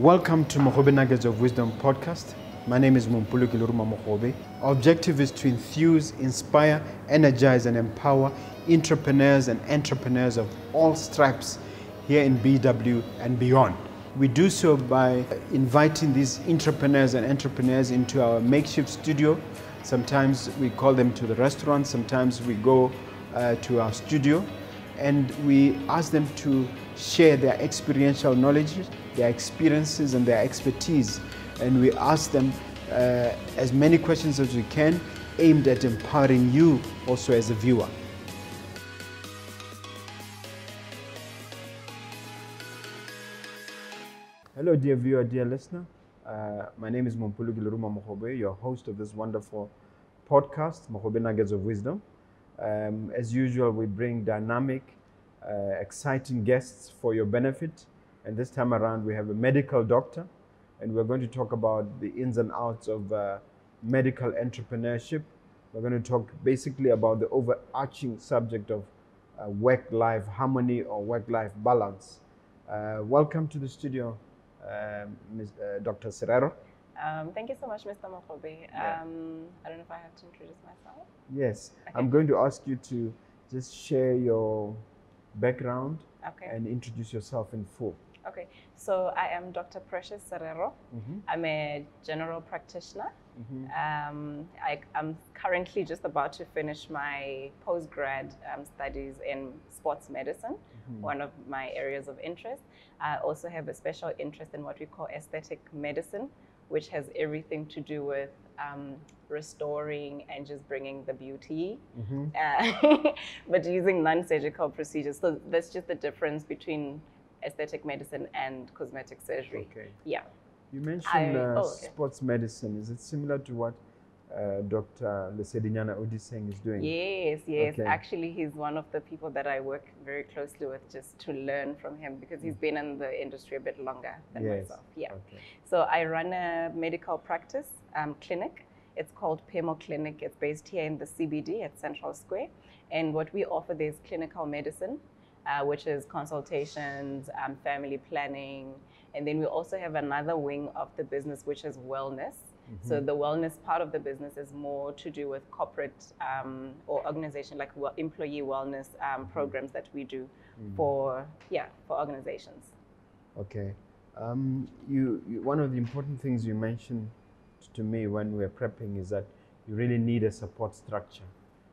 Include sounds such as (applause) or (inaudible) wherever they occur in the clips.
Welcome to Mogobe Nuggets of Wisdom podcast. My name is Mompoloki Lerumo Mogobe. Our objective is to enthuse, inspire, energize, and empower entrepreneurs and entrepreneurs of all stripes here in BW and beyond. We do so by inviting these entrepreneurs and entrepreneurs into our makeshift studio. Sometimes we call them to the restaurant, sometimes we go uh, to our studio and we ask them to share their experiential knowledge, their experiences, and their expertise. And we ask them uh, as many questions as we can, aimed at empowering you also as a viewer. Hello, dear viewer, dear listener. Uh, my name is Mompoloki Lerumo Mogobe, your host of this wonderful podcast, Mogobe Nuggets of Wisdom. Um, as usual, we bring dynamic, exciting guests for your benefit. And this time around, we have a medical doctor, and we're going to talk about the ins and outs of uh, medical entrepreneurship. We're going to talk basically about the overarching subject of uh, work life harmony or work life balance. Uh, welcome to the studio, um, Ms., uh, Dr. Serero. Um, thank you so much, Mr. Mogobe. Yeah. Um, I don't know if I have to introduce myself. Yes, Okay. I'm going to ask you to just share your background Okay. and introduce yourself in full. Okay. So I am Dr. Precious Serero. Mhm, I'm a general practitioner. mhm. Um, I, I'm currently just about to finish my postgrad um, studies in sports medicine, Mhm. one of my areas of interest. I also have a special interest in what we call aesthetic medicine, which has everything to do with um, restoring and just bringing the beauty Mhm. (laughs) uh, but using non-surgical procedures. So that's just the difference between aesthetic medicine and cosmetic surgery. Okay. Yeah. You mentioned I- uh, oh, okay. sports medicine. Is it similar to what uh, Dr. Lesedinyana Odiseng is doing? Yes, yes. Okay. Actually, he's one of the people that I work very closely with just to learn from him because he's been in the industry a bit longer than Yes. myself. Yeah. Okay. So I run a medical practice um, clinic. It's called Pemo Clinic. It's based here in the CBD at Central Square. And what we offer there is clinical medicine, uh, which is consultations, um, family planning. And then we also have another wing of the business, which is wellness. So the wellness part of the business is more to do with corporate um, or organization, like well, employee wellness um, programs that we do for, yeah, for organizations. Okay. Um, you, you, one of the important things you mentioned to me when we were prepping is that you really need a support structure.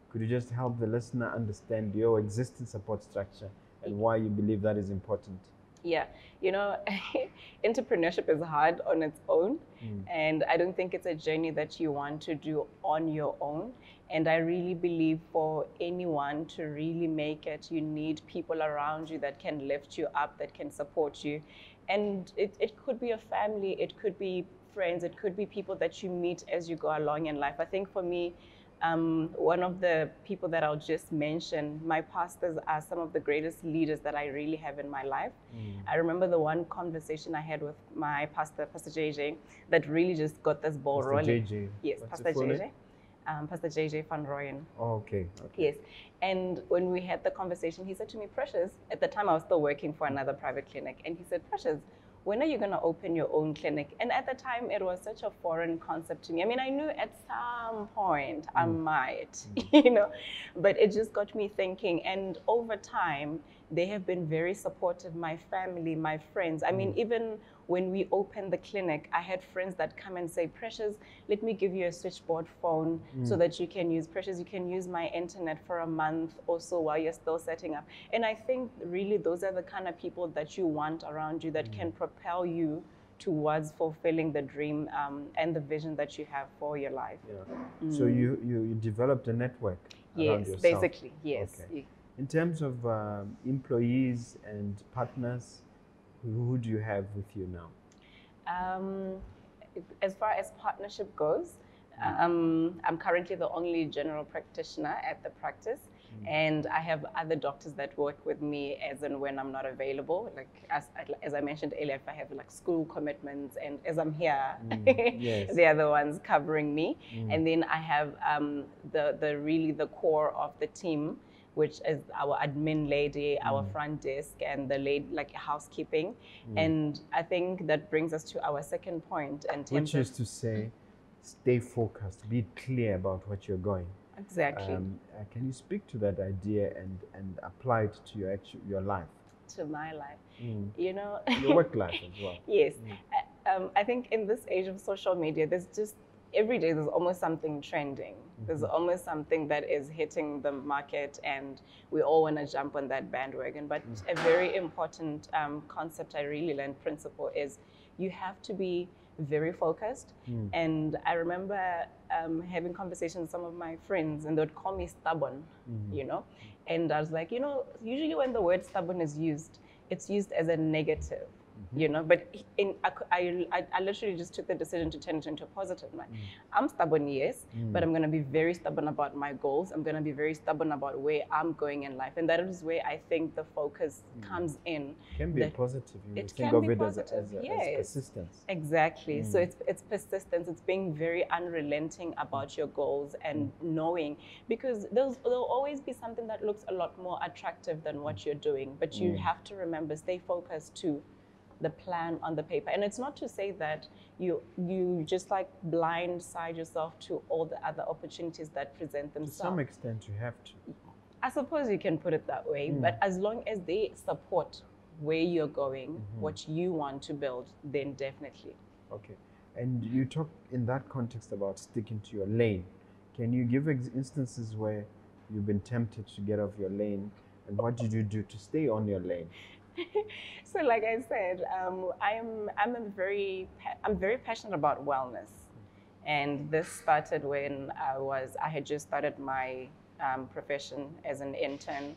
Could you just help the listener understand your existing support structure and why you believe that is important? Yeah, you know, (laughs) entrepreneurship is hard on its own, Mm. and I don't think it's a journey that you want to do on your own. And I really believe for anyone to really make it, you need people around you that can lift you up, that can support you. And it, it could be a family, it could be friends, it could be people that you meet as you go along in life. I think for me, um, one of the people that I'll just mention, my pastors are some of the greatest leaders that I really have in my life. I remember the one conversation I had with my pastor, Pastor JJ, that really just got this ball Mr. rolling. JJ. Yes, What's Pastor? JJ. Um, Pastor JJ Van Rooyen. Oh, okay. okay. Yes. And when we had the conversation, he said to me, Precious, at the time I was still working for another private clinic, and he said, Precious, when are you going to open your own clinic? And at the time, it was such a foreign concept to me. I mean, I knew at some point I mm. might, (laughs) mm. you know, but it just got me thinking. And over time, they have been very supportive. My family, my friends. I mean, even when we opened the clinic, I had friends that come and say, Precious, let me give you a switchboard phone so that you can use Precious, you can use my internet for a month or so while you're still setting up. And I think really those are the kind of people that you want around you that can propel you towards fulfilling the dream um, and the vision that you have for your life. Yeah. So you, you, you developed a network around Mm. Yes, basically, yes. Okay. In terms of um, employees and partners, who, do you have with you now? Um, as far as partnership goes, um, I'm currently the only general practitioner at the practice, and I have other doctors that work with me as and when I'm not available. Like as, as I mentioned earlier, if I have like school commitments, and as I'm here, (laughs) yes. they are the ones covering me. And then I have um, the the really the core of the team which is our admin lady, our Mm. front desk, and the lady like housekeeping. Mm. And I think that brings us to our second point in terms Which is to say, stay focused, be clear about what you're going. exactly Um, uh, can you speak to that idea and, and apply it to your actu- your life, to my life. Mm. You know, your work life as well? (laughs) yes. Mm. I- um, I think in this age of social media, there's just every day there's almost something trending. There's Mhm. almost something that is hitting the market, and we all want to jump on that bandwagon. But Mm. a very important um, concept I really learned, principle, is you have to be very focused. Mm. And I remember um, having conversations with some of my friends, and they would call me stubborn Mhm. you know and i was like you know usually when the word stubborn is used it's used as a negative Mhm. you know but in I, I, I, literally just took the decision to turn it into a positive like Mm. i'm stubborn yes but Mm. i'm going to be very stubborn about my goals i'm going to be very stubborn about where i'm going in life and that is where i think the focus Mm. comes in It can be positive. You it think can of be it as, a, positive, as, a, as yes. persistence. Exactly. So Mm. it's it's persistence. It's being very unrelenting about your goals and knowing because there'll always be something that looks a lot more attractive than what you're doing. But you Mm. have to remember, stay focused to the plan on the paper. And it's not to say that you you just like blindside yourself to all the other opportunities that present themselves. To some extent, you have to. I suppose you can put it that way, Mm. but as long as they support where you're going, Mhm. what you want to build, then definitely. Okay. And you talk in that context about sticking to your lane. Can you give ex- instances where you've been tempted to get off your lane, and what did you do to stay on your lane? (laughs) so like I said, um, I'm I'm a very I'm very passionate about wellness, and this started when I was I had just started my um, profession as an intern.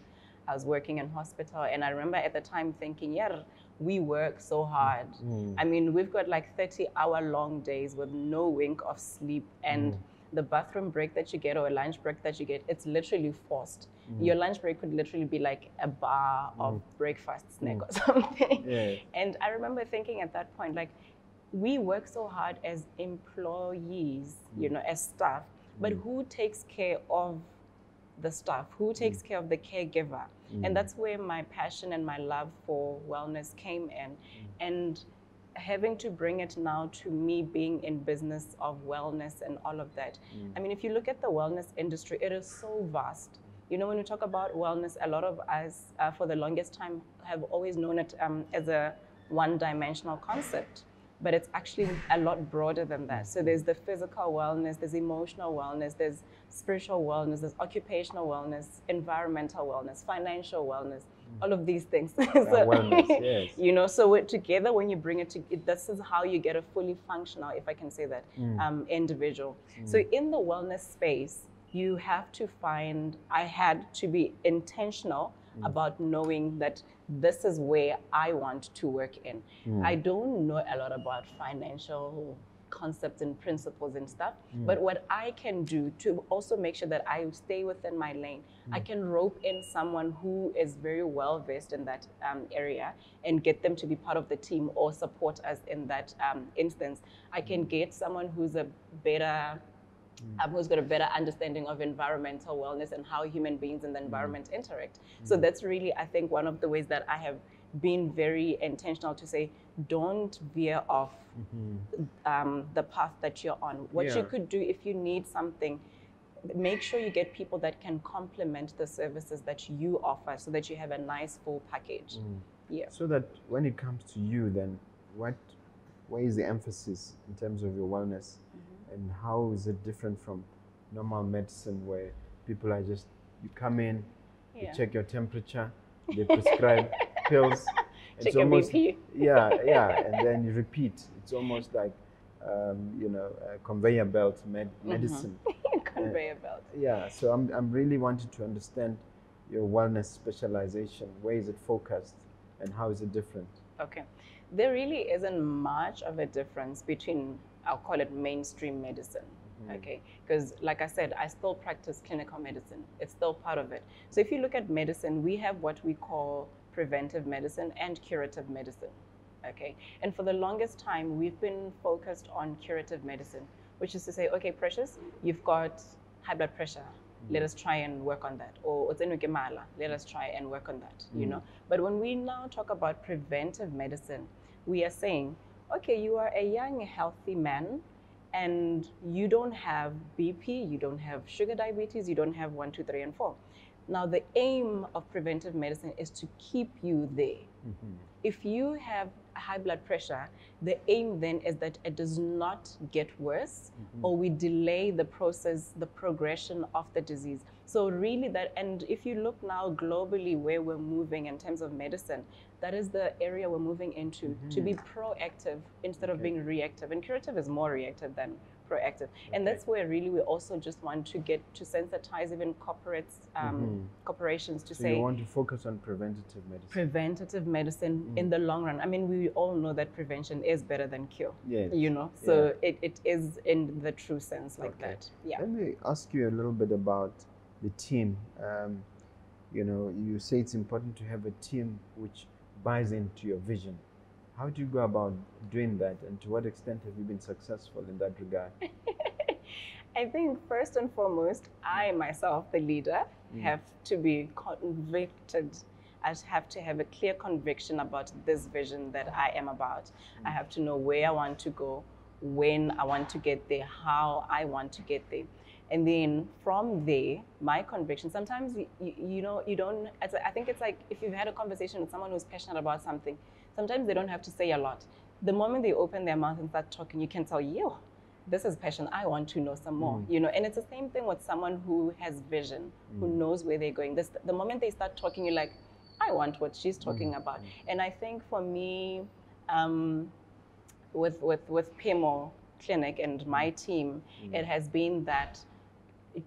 I was working in hospital, and I remember at the time thinking, yeah, we work so hard. Mm. I mean, we've got like 30 hour long days with no wink of sleep. And Mm. The bathroom break that you get or a lunch break that you get, it's literally forced. Mm. Your lunch break could literally be like a bar of Mm. breakfast snack Mm. or (laughs) something. Yeah. And I remember thinking at that point, like, we work so hard as employees, you know, as staff, but Mm. who takes care of the staff? Who takes care of the caregiver? Mm. And that's where my passion and my love for wellness came in. And having to bring it now to me being in business of wellness and all of that. Mm. I mean, if you look at the wellness industry, it is so vast. You know, when we talk about wellness, a lot of us, uh, for the longest time, have always known it um, as a one dimensional concept. But it's actually a lot broader than that. So there's the physical wellness, there's emotional wellness, there's spiritual wellness, there's occupational wellness, environmental wellness, financial wellness, all of these things. Yeah, wellness, (laughs) yes. (laughs) You know, so it, together when you bring it to, it, this is how you get a fully functional, if I can say that, Mm. um, individual. So in the wellness space, you have to find, I had to be intentional Mm. about knowing that this is where I want to work in. Mm. I don't know a lot about financial concepts and principles and stuff, Mm. but what I can do to also make sure that I stay within my lane, I Mm. can rope in someone who is very well versed in that um, area and get them to be part of the team or support us in that um, instance. I can get someone who's a better um, who's got a better understanding of environmental wellness and how human beings and the environment interact. So that's really, I think, one of the ways that I have been very intentional to say, don't veer off Mhm. um, the path that you're on. What you could do if you need something, make sure you get people that can complement the services that you offer so that you have a nice full package. Mm. Yeah. So that when it comes to you, then what, where is the emphasis in terms of your wellness, Mm-hmm. and how is it different from normal medicine where people are just you come in, Yeah. you check your temperature, they (laughs) prescribe pills. Check your BP. yeah, yeah, and then you repeat. It's almost like um, you know a conveyor belt med- Mm-hmm. medicine. (laughs) Conveyor belt. Yeah, so I'm I'm really wanting to understand your wellness specialization. Where is it focused, and how is it different? Okay. There really isn't much of a difference between, I'll call it mainstream medicine. Mhm. Okay. Because, like I said, I still practice clinical medicine, it's still part of it. So, if you look at medicine, we have what we call preventive medicine and curative medicine. Okay. And for the longest time, we've been focused on curative medicine, which is to say, okay, Precious, you've got high blood pressure. Mm. let us try and work on that. Or "Otseno mala," let us try and work on that, you mm. know. But when we now talk about preventive medicine, we are saying, okay, you are a young, healthy man and you don't have BP, you don't have sugar diabetes, you don't have one, two, three, and four. Now, the aim of preventive medicine is to keep you there. Mm-hmm. If you have high blood pressure, the aim then is that it does not get worse mm-hmm. or we delay the process, the progression of the disease. So, really, that, and if you look now globally where we're moving in terms of medicine, that is the area we're moving into to be mm-hmm. proactive instead of being reactive. And curative is more reactive than proactive. And that's where really we also just want to get to sensitize even corporates, um, corporations to So say you want to focus on preventative medicine. preventative medicine in the long run. I mean, we all know that prevention is better than cure. Yes. You know, so it, it is in the true sense like Okay. that. Yeah. Let me ask you a little bit about the team. Um, you know, you say it's important to have a team which buys into your vision. How do you go about doing that, and to what extent have you been successful in that regard? (laughs) I think first and foremost, I myself, the leader, Mm. have to be convicted. I have to have a clear conviction about this vision that I am about. I have to know where I want to go, when I want to get there, how I want to get there. And then from there, my conviction, sometimes, you, you, you know, you don't, I think it's like if you've had a conversation with someone who's passionate about something, sometimes they don't have to say a lot. The moment they open their mouth and start talking, you can tell, yo, this is passion. I want to know some more. Mm. You know, and it's the same thing with someone who has vision, who mm. knows where they're going. This, the moment they start talking, you're like, I want what she's mm. talking about. And I think for me, um, with with with PEMO Clinic and my team, it has been that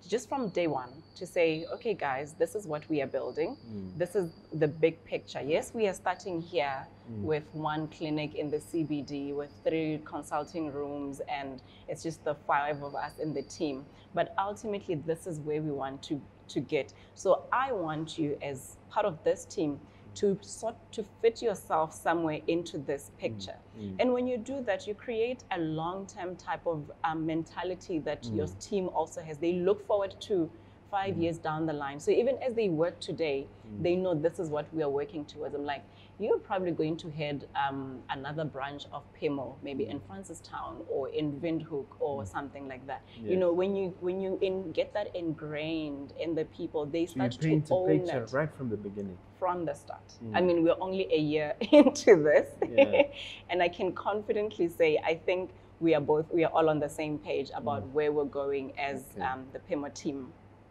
just from day one to say, okay, guys, this is what we are building. Mm. This is the big picture. Yes, we are starting here mm. with one clinic in the CBD with three consulting rooms, and it's just the five of us in the team. But ultimately, this is where we want to, to get. So I want you, as part of this team, to sort to fit yourself somewhere into this picture. Mm, mm. And when you do that, you create a long-term type of um, mentality that mm. your team also has. They look forward to five years down the line. So even as they work today, they know this is what we are working towards. I'm like, you're probably going to head um, another branch of PEMO, maybe in Francistown or in Windhoek or something like that. You know, when you when you in, get that ingrained in the people, they So start to own picture it right from the beginning. from the start. I mean, we're only a year (laughs) into this, Yeah. (laughs) and I can confidently say I think we are both we are all on the same page about where we're going as Mm. Okay. um, the PIMO team.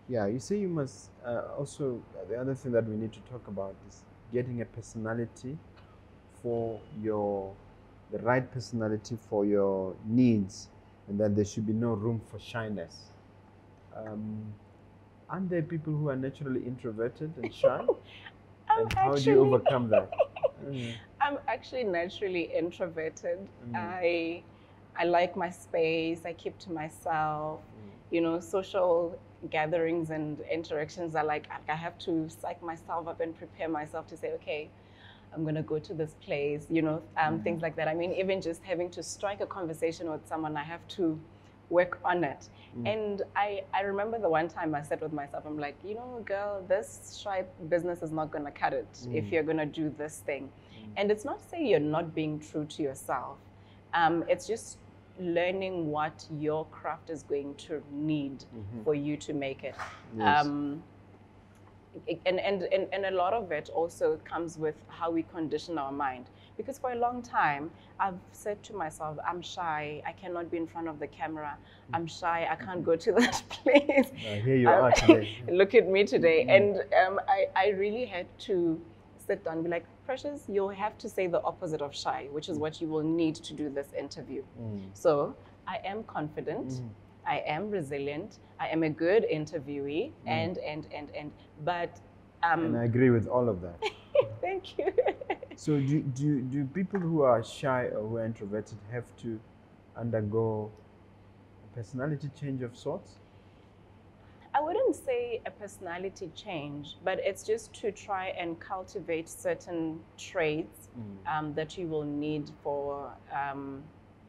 Yeah, you say you must uh, also, the other thing that we need to talk about is getting a personality for your, the right personality for your needs, and that there should be no room for shyness. Um, aren't there people who are naturally introverted and shy? (laughs) I'm and how do you overcome that? Mm, (laughs) I'm actually naturally introverted. Mm. I I like my space. I keep to myself. You know, social gatherings and interactions are like I have to psych myself up and prepare myself to say, okay, I'm gonna go to this place. You know, um, things like that. I mean, even just having to strike a conversation with someone, I have to work on it. And I, I remember the one time I said with myself, I'm like, you know, girl, this shy business is not gonna cut it if you're gonna do this thing. And it's not saying you're not being true to yourself. Um, it's just learning what your craft is going to need for you to make it. Yes. Um, and, and, and, and a lot of it also comes with how we condition our mind. Because for a long time, I've said to myself, I'm shy, I cannot be in front of the camera, I'm shy, I can't go to (laughs) that place. Uh, here you Um, are today. (laughs) Look at me today. And um, I, I really had to sit down and be like, Precious, you'll have to say the opposite of shy, which is what you will need to do this interview. Mm. So I am confident. I am resilient. I am a good interviewee, and and and and. But And um, I agree with all of that. (laughs) thank you. So do, do, do people who are shy or who are introverted have to undergo a personality change of sorts? I wouldn't say a personality change, but it's just to try and cultivate certain traits um, that you will need for um,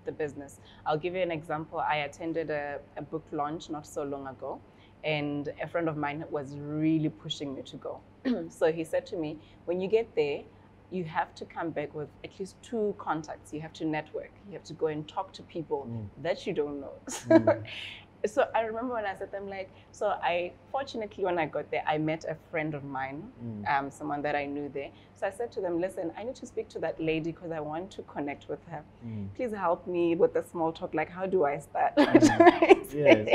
the business. I'll give you an example. I attended a, a book launch not so long ago, and a friend of mine was really pushing me to go. (clears throat) so he said to me, when you get there, you have to come back with at least two contacts. You have to network. You have to go and talk to people Mm. that you don't know. (laughs) Mm. So I remember when I said them like, so I fortunately when I got there, I met a friend of mine, Mm. um, someone that I knew there. So I said to them, listen, I need to speak to that lady because I want to connect with her. Mm. Please help me with the small talk. Like, how do I start? Mm. (laughs) Yes,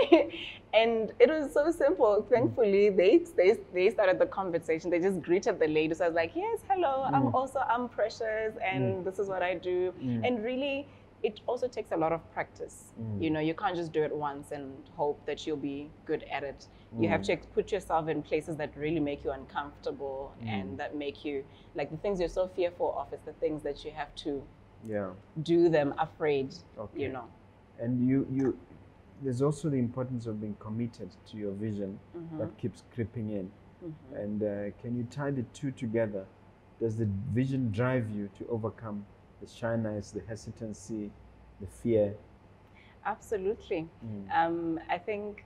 (laughs) and it was so simple. Thankfully, they, they they started the conversation. They just greeted the lady. So I was like, "Yes, hello. Mm. I'm also I'm Precious, and this is what I do." Mm. And really, it also takes a lot of practice. Mm. You know, you can't just do it once and hope that you'll be good at it. You have Mm. to put yourself in places that really make you uncomfortable Mm. and that make you like the things you're so fearful of. Is the things that you have to Yeah. do them afraid. Okay. You know. And you, you, there's also the importance of being committed to your vision Mhm. that keeps creeping in. Mhm. And uh, can you tie the two together? Does the vision drive you to overcome the shyness, the hesitancy, the fear? Absolutely. Mm. Um, I think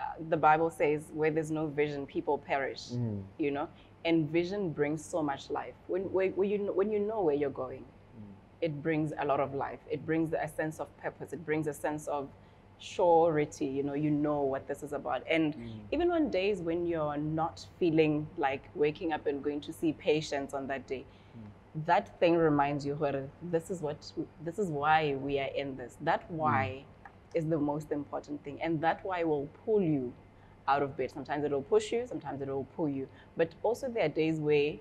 uh, the Bible says, "Where there's no vision, people perish." Mm. You know, and vision brings so much life. When when, when you know, when you know where you're going, Mm. it brings a lot of life. It brings a sense of purpose. It brings a sense of surety. You know, you know what this is about. And Mm. even on days when you're not feeling like waking up and going to see patients on that day, that thing reminds you, "Hore, this is what, this is why we are in this. That mm. why is the most important thing, and that why will pull you out of bed. Sometimes it'll push you, sometimes it'll pull you. But also there are days where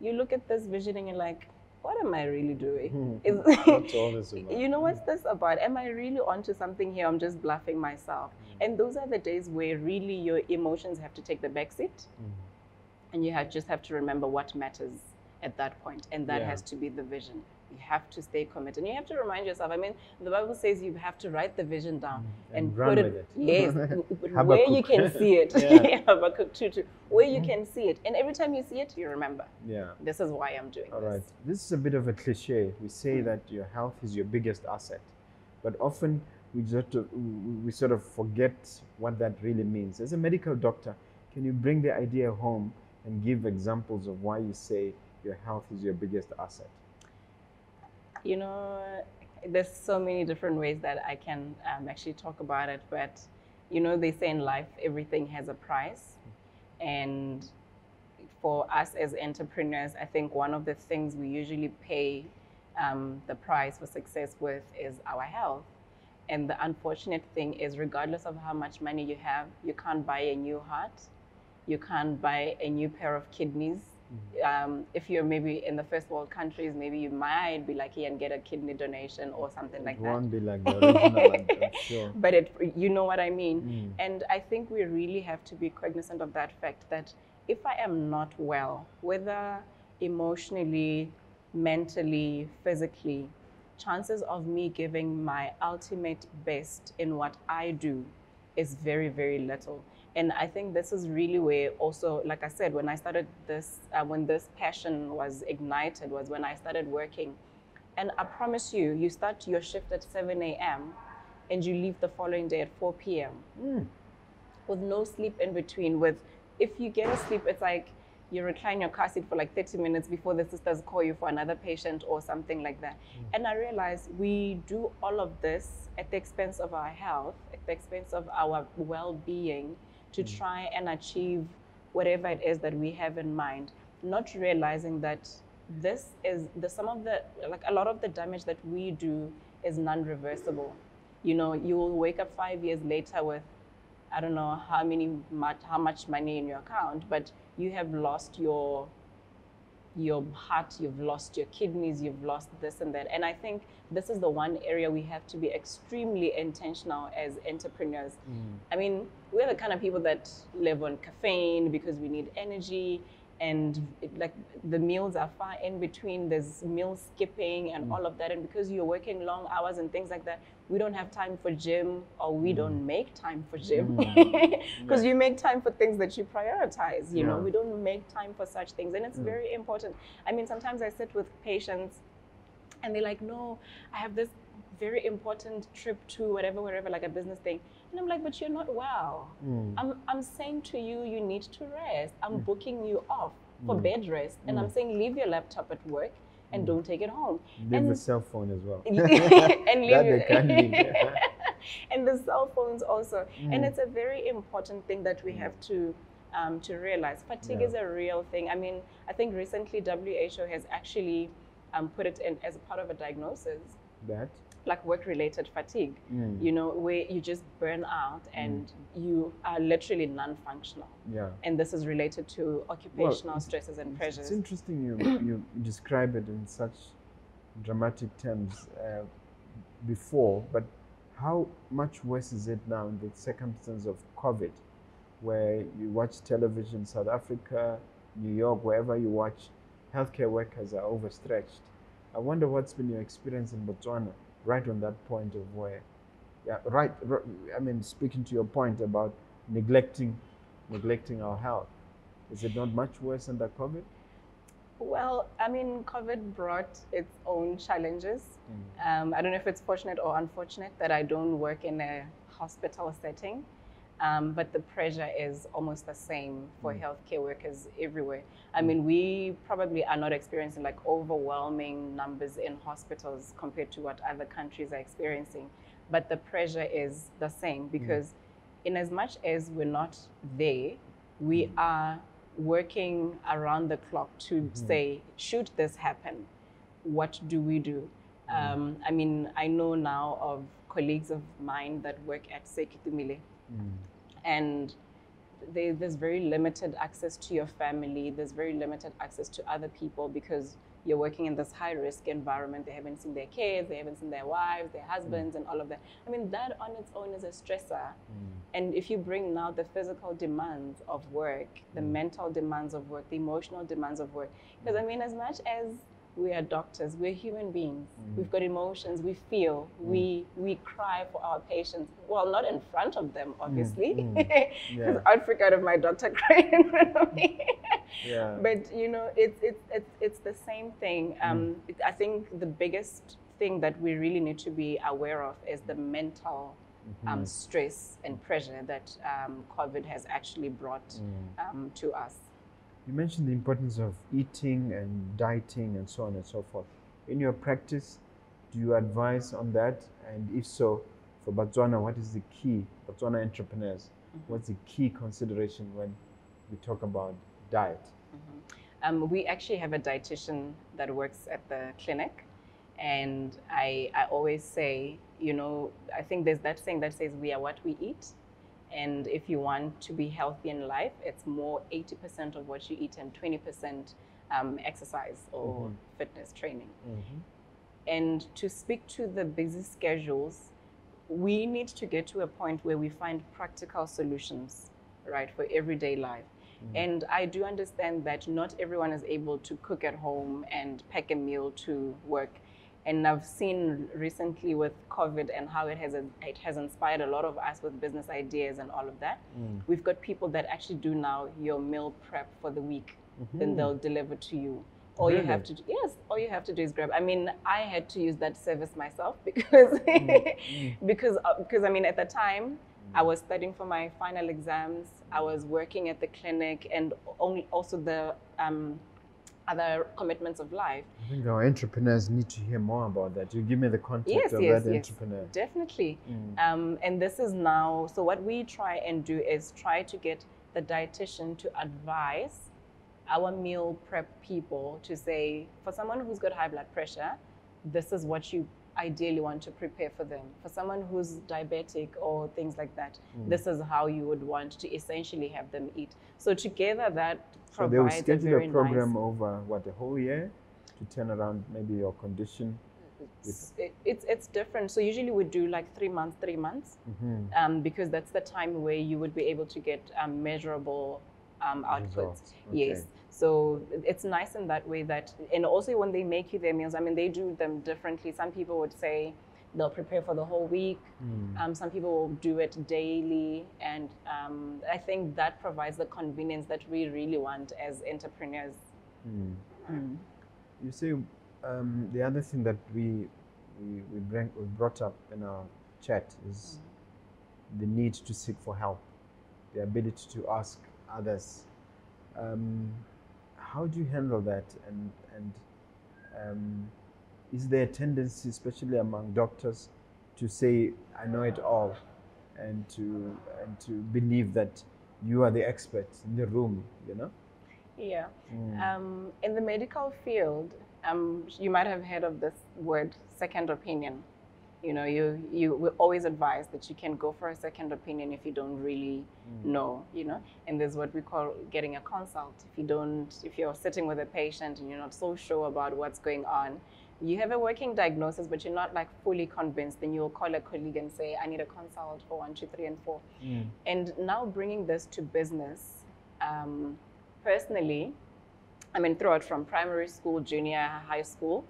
you look at this vision and you're like, what am I really doing? Hmm. (laughs) Is- this about? (laughs) you know what's this about am i really onto something here i'm just bluffing myself hmm. and those are the days where really your emotions have to take the back seat Mm. and you have, just have to remember what matters at that point and that Yeah. has to be the vision you have to stay committed and you have to remind yourself i mean the bible says you have to write the vision down Mm. And and, run put with it. yes (laughs) where you can see it (laughs) (laughs) Yeah. Habakkuk 2, 2, where you can see it and every time you see it you remember Yeah. this is why i'm doing All this right. This is a bit of a cliche. We say that your health is your biggest asset, but often we just we sort of forget what that really means. As a medical doctor, can you bring the idea home and give examples of why you say your health is your biggest asset? You know, there's so many different ways that I can um, actually talk about it, but you know, they say in life everything has a price. And for us as entrepreneurs, I think one of the things we usually pay um, the price for success with is our health. And the unfortunate thing is, regardless of how much money you have, you can't buy a new heart, you can't buy a new pair of kidneys. Um, if you're maybe in the first world countries, maybe you might be lucky and get a kidney donation or something like it that. won't be like the (laughs) original, I'm, I'm sure. But it, you know what I mean. Mm. And I think we really have to be cognizant of that fact that if I am not well, whether emotionally, mentally, physically, chances of me giving my ultimate best in what I do is very, very little. And I think this is really where also, like I said, when I started this, uh, when this passion was ignited, was when I started working. And I promise you, you start your shift at 7 a.m. and you leave the following day at 4 p.m Mm. with no sleep in between. With if you get a sleep, it's like you recline your car seat for like 30 minutes before the sisters call you for another patient or something like that. And I realized we do all of this at the expense of our health, at the expense of our well-being, to mm. try and achieve whatever it is that we have in mind, not realizing that this is the some of the like a lot of the damage that we do is non-reversible. You know, you will wake up five years later with I don't know how many much how much money in your account, but you have lost your your heart, you've lost your kidneys, you've lost this and that. And I think this is the one area we have to be extremely intentional as entrepreneurs. Mm. I mean, we're the kind of people that live on caffeine because we need energy and it, like the meals are far in between. There's meal skipping and mm. all of that. And because you're working long hours and things like that we don't have time for gym or we mm. don't make time for gym. Mm. (laughs) Because you make time for things that you prioritize you know? We don't make time for such things. And it's very important. I mean sometimes i sit with patients and they're like no i have this very important trip to whatever wherever like a business thing And I'm like, but you're not well. Mm. I'm, I'm saying to you, you need to rest. I'm Mm. booking you off for Mm. bed rest. And I'm Mm. saying, leave your laptop at work and Mm. don't take it home. Leave the cell phone as well. (laughs) and leave (laughs) That your- they (laughs) can't leave. and the cell phones also. And Mm. it's a very important thing that we have to um, to realize. Fatigue Yeah. is a real thing. I mean, I think recently WHO has actually um, put it in as a part of a diagnosis, that. Like work-related fatigue. Mm. You know, where you just burn out and you are literally non-functional. Yeah. And this is related to occupational it's- stresses and pressures. It's interesting you, (clears throat) you describe it in such dramatic terms uh, before, but how much worse is it now in the circumstance of COVID, where you watch television, South Africa, New York, wherever you watch, healthcare workers are overstretched. I wonder what's been your experience in Botswana, right on that point of where, yeah, right, ri- I mean, speaking to your point about neglecting, neglecting our health. Is it not much worse under COVID? Well, I mean, COVID brought its own challenges. Um, I don't know if it's fortunate or unfortunate that I don't work in a hospital setting, um, but the pressure is almost the same for Mm. healthcare workers everywhere. I Mm. mean, we probably are not experiencing like overwhelming numbers in hospitals compared to what other countries are experiencing, but the pressure is the same because, in as much as we're not there, we Mm. are working around the clock to Mhm. say, should this happen, what do we do? Mm. Um, I mean, I know now of colleagues of mine that work at Sir Ketumile, Mm. and they, there's very limited access to your family. There's very limited access to other people because you're working in this high risk environment. They haven't seen their kids, they haven't seen their wives, their husbands, and all of that. I mean, that on its own is a stressor. Mm. And if you bring now the physical demands of work, the Mm. mental demands of work, the emotional demands of work, because I mean, as much as we are doctors, we're human beings. Mm. We've got emotions, we feel, we we cry for our patients. Well, not in front of them, obviously. mm. (laughs) Because Yeah. I'd freak out if my doctor (laughs) cried in front of me. Yeah. But you know, it's it's it's it's the same thing. Um, it, I think the biggest thing that we really need to be aware of is the mental um, Mhm. stress and pressure that um, COVID has actually brought Mm. um, to us. You mentioned the importance of eating and dieting and so on and so forth. In your practice, do you advise on that? And if so, for Botswana, what is the key, Botswana entrepreneurs, what's the key consideration when we talk about diet? Um, we actually have a dietitian that works at the clinic, and I, I always say, you know, I think there's that saying that says we are what we eat. And if you want to be healthy in life, it's more 80% of what you eat and 20% um, exercise or Mhm. fitness training. Mm-hmm. And to speak to the busy schedules, we need to get to a point where we find practical solutions, right, for everyday life. And I do understand that not everyone is able to cook at home and pack a meal to work. And I've seen recently with COVID and how it has it has inspired a lot of us with business ideas and all of that. Mm. We've got people that actually do now your meal prep for the week then Mhm. they'll deliver to you. All you have to do, yes, all you have to do is grab. I mean, I had to use that service myself (laughs) because Mm. because uh, because I mean at the time I was studying for my final exams. I was working at the clinic and only also the um, other commitments of life. I think our entrepreneurs need to hear more about that. You give me the contact Yes, of yes, that yes. entrepreneur. Definitely. Mm. Um, and this is now, so what we try and do is try to get the dietitian to advise our meal prep people to say, for someone who's got high blood pressure, this is what you ideally want to prepare for them. For someone who's diabetic or things like that, Mm. this is how you would want to essentially have them eat. So together that So they will a schedule very a program nice over what a whole year to turn around maybe your condition. it's, it's it's different. So usually we do like three months, three months, Mhm. um, because that's the time where you would be able to get um, measurable um, outputs. Yes. Okay. So it's nice in that way that, and also when they make you their meals, I mean, they do them differently. Some people would say they'll prepare for the whole week. Mm. Um, some people will do it daily, and um, I think that provides the convenience that we really want as entrepreneurs. Mm. You see, um, the other thing that we we we, bring, we brought up in our chat is the need to seek for help, the ability to ask others. Um, how do you handle that? And and um, is there a tendency, especially among doctors, to say, "I know it all," and to and to believe that you are the expert in the room? You know. Yeah. Mm. Um, in the medical field, um, you might have heard of this word second opinion. You know, you you will always advise that you can go for a second opinion if you don't really know. You know, and there's what we call getting a consult. If you don't, if you're sitting with a patient and you're not so sure about what's going on, you have a working diagnosis, but you're not like fully convinced, then you'll call a colleague and say, "I need a consult for one, two, three, and four. Mm. And now bringing this to business, um, personally, I mean, throughout from primary school, junior, high school,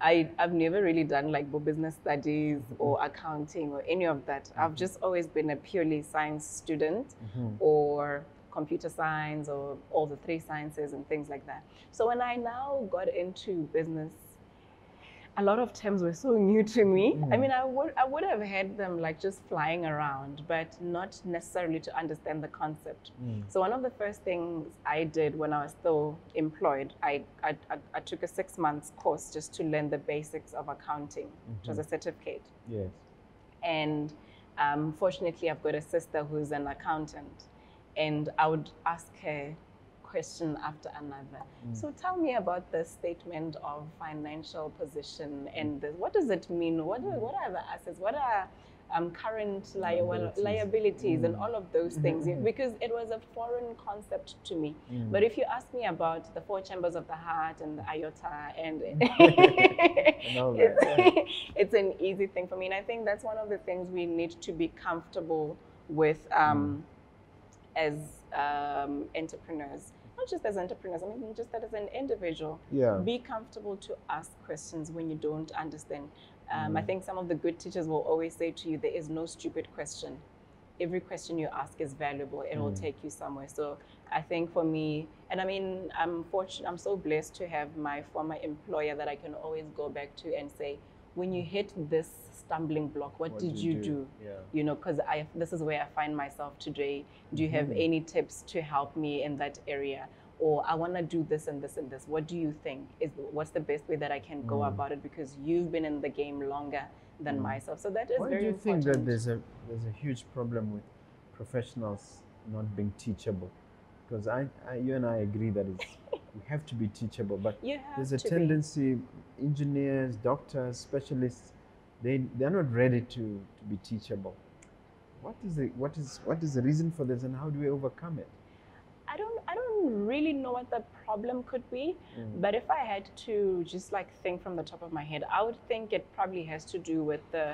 I, I've never really done like bu- business studies or accounting or any of that. I've just always been a purely science student Mhm. or computer science or all the three sciences and things like that. So when I now got into business, a lot of terms were so new to me. I Mm. mean, I would I would have had them like just flying around, but not necessarily to understand the concept. Mm. So one of the first things I did when I was still employed, I I, I, I took a six months course just to learn the basics of accounting, which was a certificate. Yes. And um, fortunately, I've got a sister who's an accountant, and I would ask her question after another. So tell me about the statement of financial position and the, what does it mean? What are, what are the assets? What are um, current lia- Liabilities. liabilities and Mm. all of those things? Mhm. Because it was a foreign concept to me. Mm. But if you ask me about the four chambers of the heart and the aorta and (laughs) And it's, (laughs) it's an easy thing for me. And I think that's one of the things we need to be comfortable with um, as um, entrepreneurs. Not just as entrepreneurs, I mean, just that as an individual. Yeah. Be comfortable to ask questions when you don't understand. Um, I Mm. think some of the good teachers will always say to you, there is no stupid question. Every question you ask is valuable. It will Mm. take you somewhere. So I think for me, and I mean, I'm fortunate, I'm so blessed to have my former employer that I can always go back to and say, when you hit this stumbling block, what, did you do? Yeah. you know because i this is where i find myself today do you have Mhm. any tips to help me in that area or i want to do this and this and this what do you think is what's the best way that i can go Mm. about it because you've been in the game longer than Mm. myself so that is Why very do you important think that there's a there's a huge problem with professionals not being teachable? Because I, I you and I agree that it's, we have to be teachable, but (laughs) you there's a to be. tendency engineers, doctors, specialists, they they're not ready to, to be teachable. What is the what is what is the reason for this, and how do we overcome it? i don't i don't really know what the problem could be Mm. But if I had to just like think from the top of my head, I would think it probably has to do with the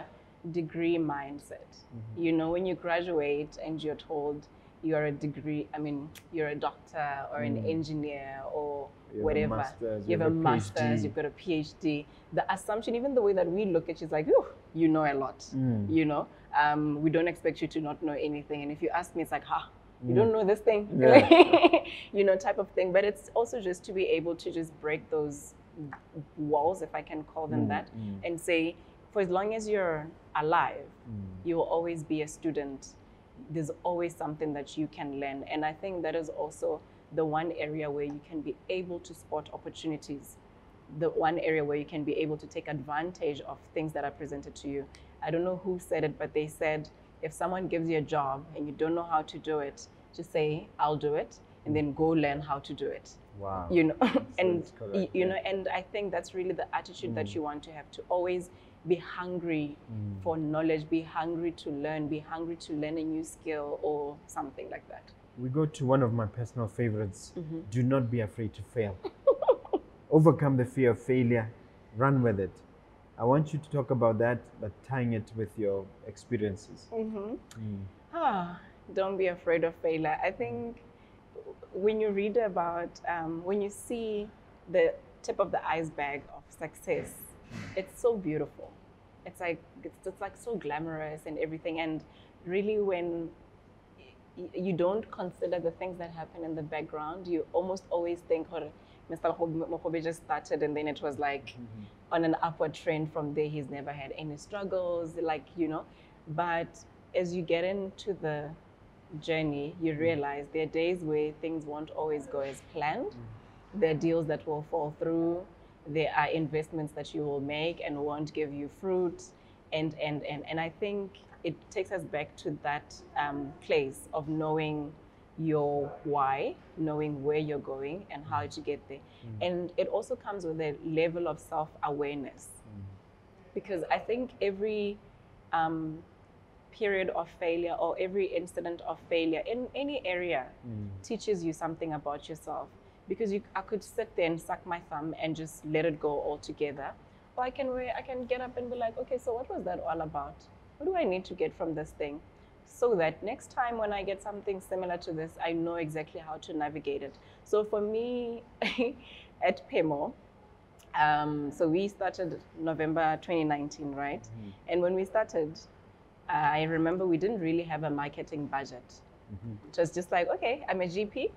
degree mindset. Mhm. You know, when you graduate and you're told you're a degree, I mean, you're a doctor or an Mm. engineer or You whatever. master's, you have a PhD. master's, you've got a PhD. The assumption, even the way that we look at you, is like, you know a lot. Mm. You know, um, we don't expect you to not know anything. And if you ask me, it's like, ha, you Mm. don't know this thing, Yeah. (laughs) you know, type of thing. But it's also just to be able to just break those walls, if I can call them Mm, that, mm. and say, for as long as you're alive, you will always be a student. There's always something that you can learn. And I think that is also the one area where you can be able to spot opportunities, the one area where you can be able to take advantage of things that are presented to you. I don't know who said it, but they said if someone gives you a job and you don't know how to do it, just say, I'll do it, and then go learn how to do it Wow. you know (laughs) and correct, you yeah. know and i think that's really the attitude that Mm. you want to have to always be hungry Mm. for knowledge be hungry to learn be hungry to learn a new skill or something like that We go to one of my personal favorites. Mhm. Do not be afraid to fail. (laughs) Overcome the fear of failure. Run with it. I want you to talk about that, but tying it with your experiences. mm-hmm. Mm. ah, don't be afraid of failure i think when you read about um, when you see the tip of the iceberg of success it's so beautiful. It's like it's, it's like so glamorous and everything. And really when y- you don't consider the things that happen in the background you almost always think "Hore, mr Mogobe just started and then it was like mm-hmm. on an upward trend from there he's never had any struggles like you know? But as you get into the journey, you mm-hmm. realize there are days where things won't always go as planned. Mm-hmm. There are deals that will fall through. There are investments that you will make and won't give you fruit. And, and, and, and I think it takes us back to that um, place of knowing your why, knowing where you're going and how to get there. And it also comes with a level of self awareness. Because I think every um, period of failure or every incident of failure in any area teaches you something about yourself. Because you, I could sit there and suck my thumb and just let it go altogether. Or I can, I can get up and be like, okay, so what was that all about? What do I need to get from this thing? So that next time when I get something similar to this, I know exactly how to navigate it. So for me, (laughs) at PEMO, um, so we started November 2019, right? And when we started, uh, I remember we didn't really have a marketing budget. It was just like, okay, I'm a GP.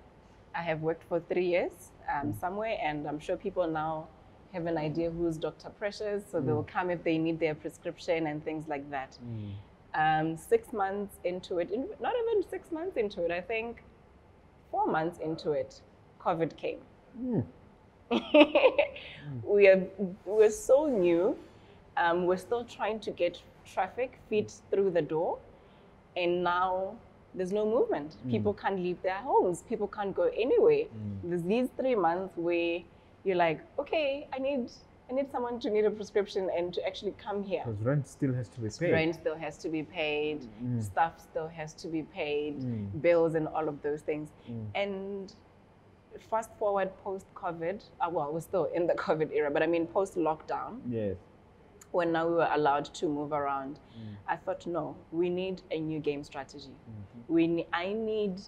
I have worked for three years um, somewhere, and I'm sure people now have an idea who's Dr. Precious, so they'll come if they need their prescription and things like that. Um, six months into it, not even six months into it, I think four months into it, COVID came. (laughs) we are we're so new. Um, we're still trying to get traffic feet through the door, and now there's no movement. People can't leave their homes. People can't go anywhere. There's these three months where you're like, okay, I need I need someone to need a prescription and to actually come here. Because rent still has to be paid. Rent still has to be paid, Mm. stuff still has to be paid, Mm. bills and all of those things. Mm. And fast forward post COVID, uh, well, we're still in the (laughs) COVID era, but I mean post lockdown, Yes. When now we were allowed to move around, mm. I thought, no, we need a new game strategy. Mm-hmm. We ne- I need,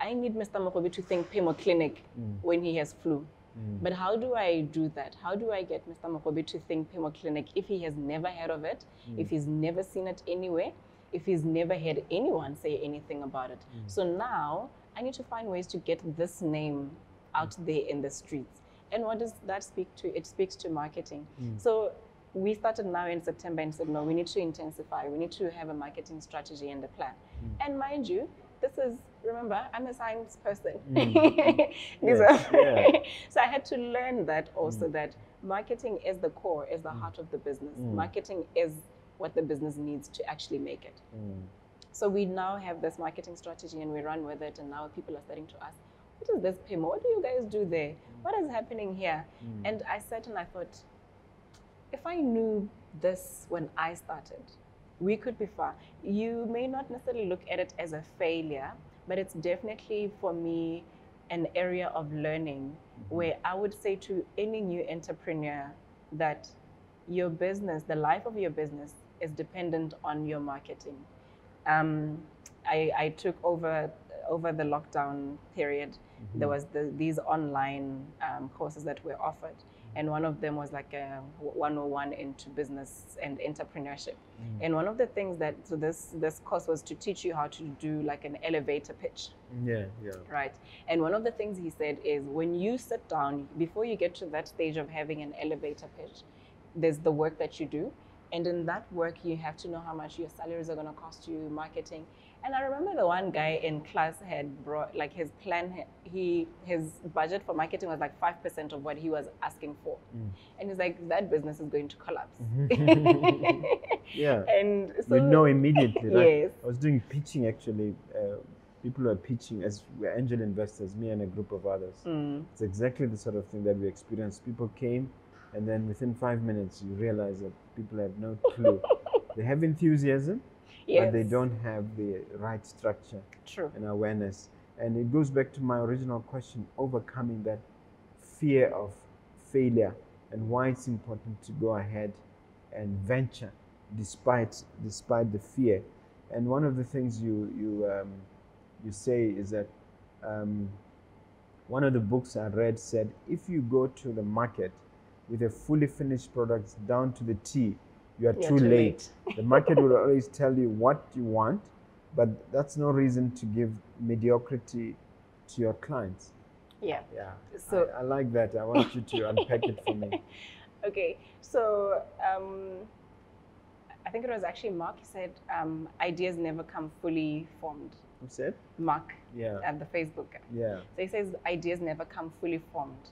I need Mr. Mogobe to think Pemo Clinic mm. when he has flu. Mm. But how do I do that? How do I get Mr. Mogobe to think Pemo Clinic if he has never heard of it, if he's never seen it anywhere, if he's never heard anyone say anything about it? So now I need to find ways to get this name out there in the streets. And what does that speak to? It speaks to marketing. So we started now in September and said, no, we need to intensify. We need to have a marketing strategy and a plan. Mm. And mind you, this is, remember, I'm a science person. Mm. (laughs) These (laughs) Yes, yeah. (laughs) so I had to learn that also mm. that marketing is the core, is the heart of the business. Marketing is what the business needs to actually make it. So we now have this marketing strategy and we run with it, and now people are starting to ask, what is this Pemo? What do you guys do there? What is happening here? And I sat and I thought, if I knew this when I started, we could be far. You may not necessarily look at it as a failure, but it's definitely for me an area of learning where I would say to any new entrepreneur that your business, the life of your business, is dependent on your marketing. Um, I, I took over over the lockdown period. There was the, these online um, courses that were offered, and one of them was like a 101 into business and entrepreneurship. Mm. And one of the things that so this this course was to teach you how to do like an elevator pitch mm, Yeah, yeah. right? And one of the things he said is when you sit down, before you get to that stage of having an elevator pitch, there's the work that you do. And in that work, you have to know how much your salaries are going to cost you, marketing. And I remember the one guy in class had brought, like his plan, he his budget for marketing was like 5% of what he was asking for. And he's like, that business is going to collapse. (laughs) Yeah. (laughs) and so, we know immediately. Like, Yes. I was doing pitching actually. Uh, people were pitching as we're angel investors, me and a group of others. Mm, It's exactly the sort of thing that we experienced. People came, and then within five minutes, you realize that people have no clue. (laughs) they have enthusiasm, but they don't have the right structure True. and awareness. And it goes back to my original question overcoming that fear of failure and why it's important to go ahead and venture despite despite the fear. And one of the things you you um, you say is that um, one of the books I read said if you go to the market with a fully finished product down to the T, you are You're too, too late. (laughs) the market will always tell you what you want, but that's no reason to give mediocrity to your clients. Yeah. Yeah. So- I, I like that. I want you to unpack it for me. (laughs) Okay, so um, I think it was actually Mark. He said um, ideas never come fully formed. Who said? Mark Yeah. at the Facebook. Yeah. So he says ideas never come fully formed,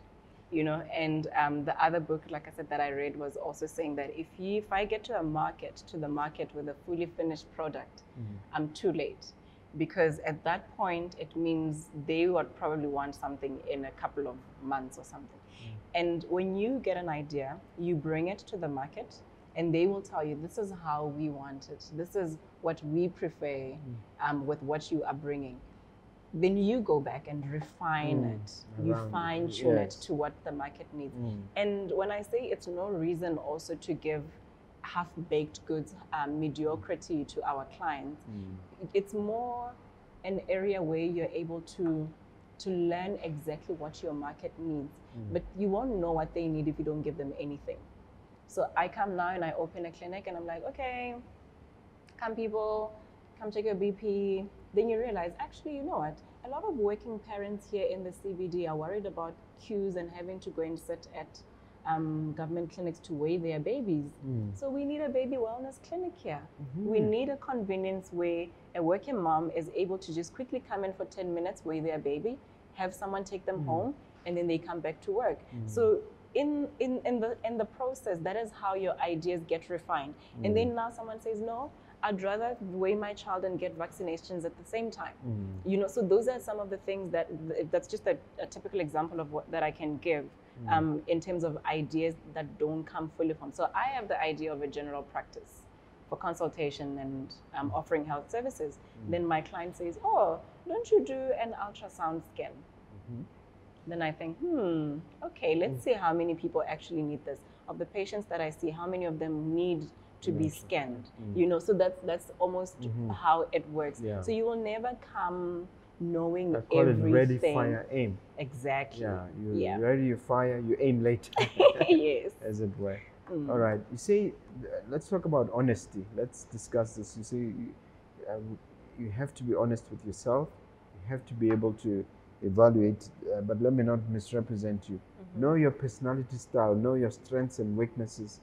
you know. And um, the other book, like I said, that I read was also saying that if you, if I get to a market, to the market with a fully finished product, I'm too late, because at that point it means they would probably want something in a couple of months or something. And when you get an idea, you bring it to the market, and they will tell you this is how we want it. This is what we prefer um, with what you are bringing then you go back and refine Mm, it. You fine tune yes. it to what the market needs. Mm. And when I say it's no reason also to give half baked goods, um, mediocrity to our clients, Mm. it's more an area where you're able to to learn exactly what your market needs. Mm. But you won't know what they need if you don't give them anything. So I come now and I open a clinic and I'm like, okay, come people, come check your BP. Then you realize, actually, you know what? A lot of working parents here in the CBD are worried about queues and having to go and sit at um, government clinics to weigh their babies. Mm. So we need a baby wellness clinic here. We Mhm. need a convenience where a working mom is able to just quickly come in for 10 minutes, weigh their baby, have someone take them Mm. home, and then they come back to work. Mm. So in, in, in, the, in the process, that is how your ideas get refined. And Mm. then now someone says, no, I'd rather weigh my child and get vaccinations at the same time. Mm. You know, so those are some of the things that that's just a, a typical example of what that I can give Mm. um, in terms of ideas that don't come fully formed. So I have the idea of a general practice for consultation and um, Mm. offering health services. Then my client says, "Oh, don't you do an ultrasound scan?" Mhm. Then I think, hmm, okay, let's see how many people actually need this. Of the patients that I see, how many of them need to be scanned? Mm. You know, so that's that's almost Mhm. how it works. Yeah. So you will never come knowing I call everything. it ready, fire, aim. Exactly. Yeah, you Yeah. ready, you fire, you aim later, (laughs) yes. as it were. Mm. All right. You see, uh, let's talk about honesty. Let's discuss this. You see, you, um, you have to be honest with yourself. You have to be able to evaluate. Uh, but let me not misrepresent you. Mhm. Know your personality style. Know your strengths and weaknesses.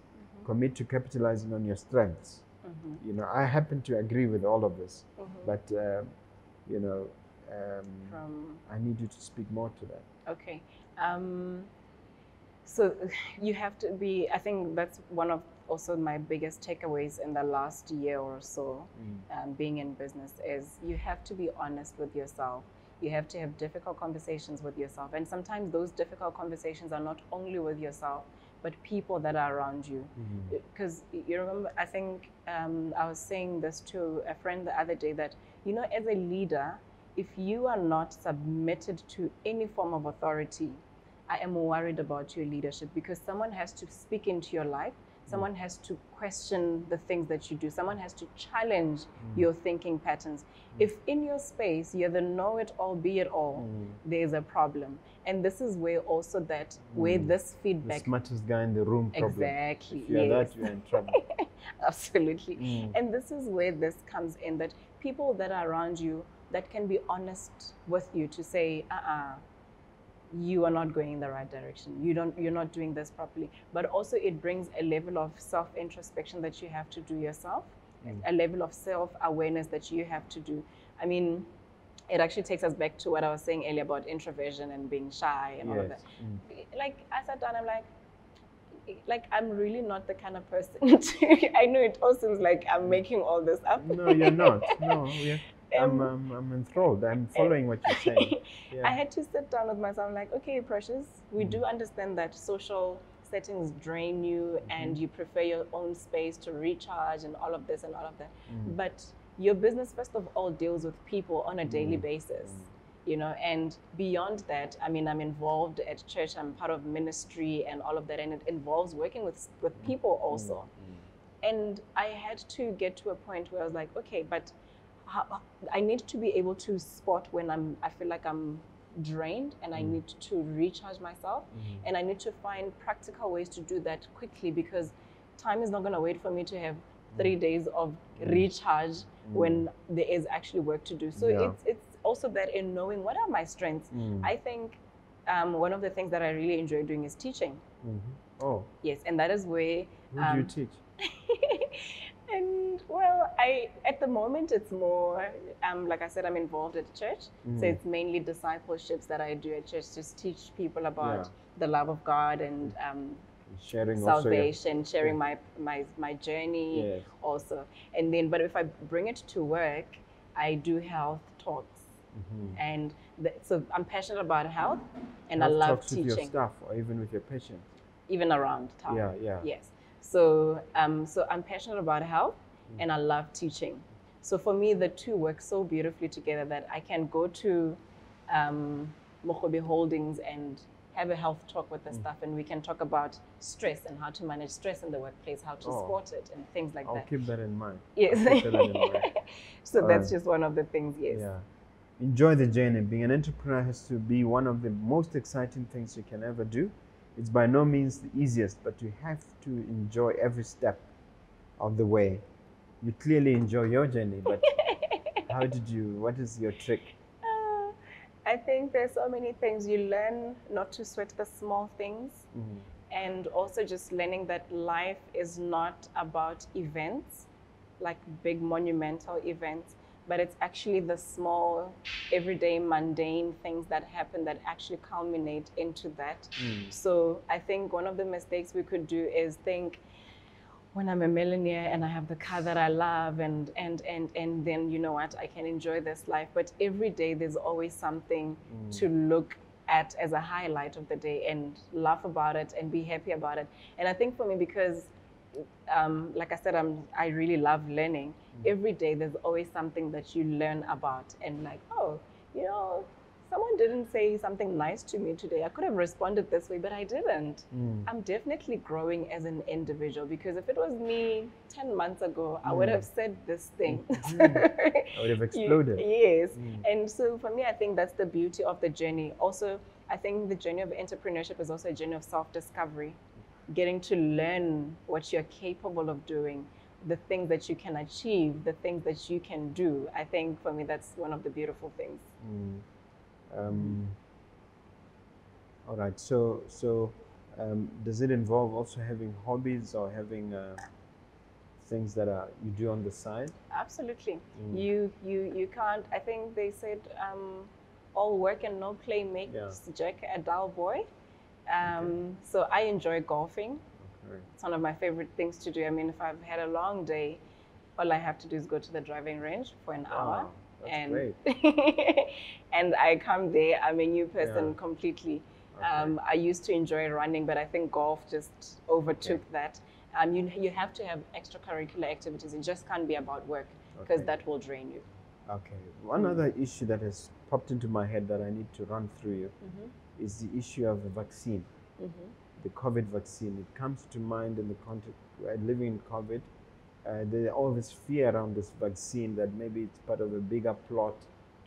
Commit to capitalizing on your strengths. Mhm. You know, I happen to agree with all of this, Mhm. but uh, you know, um, From I need you to speak more to that. okay, um, so (laughs) you have to be. I think that's one of also my biggest takeaways in the last year or so, um, being in business, is you have to be honest with yourself. You have to have difficult conversations with yourself, and sometimes those difficult conversations are not only with yourself, but people that are around you. Mm-hmm. Uh, because you remember i think um, i was saying this to a friend the other day that you know as a leader if you are not submitted to any form of authority i am worried about your leadership because someone has to speak into your life. Mm. Someone has to question the things that you do. Someone has to challenge mm. your thinking patterns. Mm. If in your space you're the know it all be it all there's a problem and this is where also that where Mm. this The feedback smartest guy in the room. Problem. Exactly. If you're yes. that, you're in trouble. (laughs) Absolutely. Mm. And this is where this comes in that people that are around you that can be honest with you to say, uh uh you are not going in the right direction. You don't you're not doing this properly. But also it brings a level of self-introspection that you have to do yourself, Mm. a level of self-awareness that you have to do. I mean, it actually takes us back to what I was saying earlier about introversion and being shy and all of that Mm. like I sat down, I'm like, like I'm really not the kind of person. (laughs) To, I know it all seems like I'm making all this up. No, you're not. No, (laughs) yeah. I'm, Um, I'm, I'm enthralled. I'm following what you're saying. (laughs) Yeah. I had to sit down with myself. I'm like, okay, precious, we do understand that social settings drain you and you prefer your own space to recharge and all of this and all of that. Mm. But your business, first of all, deals with people on a daily Mm. basis. You know, and beyond that, I mean, I'm involved at church. I'm part of ministry and all of that, and it involves working with with mm-hmm. people also. Mm-hmm. And I had to get to a point where I was like, okay, but how, I need to be able to spot when I'm, I feel like I'm drained and I need to recharge myself. And I need to find practical ways to do that quickly because time is not going to wait for me to have three days of Mm. recharge when there is actually work to do. So Yeah. it's, it's also that in knowing what are my strengths. Mm. I think um, one of the things that I really enjoy doing is teaching. Mhm. Oh, Yes, and that is where who do you Um, teach? (laughs) And well, I at the moment it's more um, like I said, I'm involved at church, so Mm. it's mainly discipleships that I do at church, just teach people about Yeah. the love of God and um, Sharing also. your- salvation, sharing my my my journey Yes. also. And then, but if I bring it to work, I do health talks, Mhm. and the, so I'm passionate about health, and I love talks with teaching, your staff or even with your patients. even around town. Yeah, yeah. Yes. So, um, so I'm passionate about health, Mm. and I love teaching. So for me, the two work so beautifully together that I can go to um, Mogobe Holdings and have a health talk with the Mm. staff, and we can talk about stress and how to manage stress in the workplace, how to Oh. spot it, and things like I'll that. keep that in mind. Yes. In mind. (laughs) so All that's right. just one of the things. Yes. Yeah. Enjoy the journey. Being an entrepreneur has to be one of the most exciting things you can ever do. It's by no means the easiest, but you have to enjoy every step of the way. You clearly enjoy your journey, but (laughs) how did you, what is your trick? I think there's so many things you learn not to sweat the small things. Mhm. and also just learning that life is not about events, like big monumental events, but it's actually the small, everyday, mundane things that happen that actually culminate into that. Mm. So I think one of the mistakes we could do is think, when I'm a millionaire and I have the car that I love and and and and then you know what? I can enjoy this life. But every day there's always something Mm. to look at as a highlight of the day and laugh about it and be happy about it. And I think for me because um, like I said I'm I really love learning every day there's always something that you learn about and like oh you know someone didn't say something nice to me today I could have responded this way but I didn't Mm. I'm definitely growing as an individual because if it was me 10 months ago, I would Mm. have said this thing. (laughs) I would have exploded. yes. Mm. And so for me, I think that's the beauty of the journey. Also, I think the journey of entrepreneurship is also a journey of self discovery, getting to learn what you're capable of doing. The things that you can achieve, the things that you can do. I think for me, that's one of the beautiful things. Mm. Um, all right. So, so um, does it involve also having hobbies or having uh, things that are you do on the side? Absolutely. Mm. You you you can't. I think they said um, all work and no play makes Yeah. Jack a dull boy. Um, So I enjoy golfing. Okay. It's one of my favorite things to do. I mean, if I've had a long day, all I have to do is go to the driving range for an hour. That's and (laughs) and I come there. I'm a new person Yeah. completely. Okay. Um, I used to enjoy running, but I think golf just overtook that. Um, you, you have to have extracurricular activities. It just can't be about work because Okay. that will drain you. Okay. One Mm. other issue that has popped into my head that I need to run through you Mm-hmm. is the issue of the vaccine, Mm-hmm. the COVID vaccine. It comes to mind in the context uh, living in COVID. Uh, there's all this fear around this vaccine that maybe it's part of a bigger plot